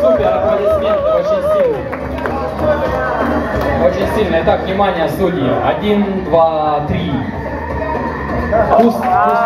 Супер, аплодисменты, очень сильные. Очень сильные. Итак, внимание, судьи. Один, два, три. Пуст, пуст.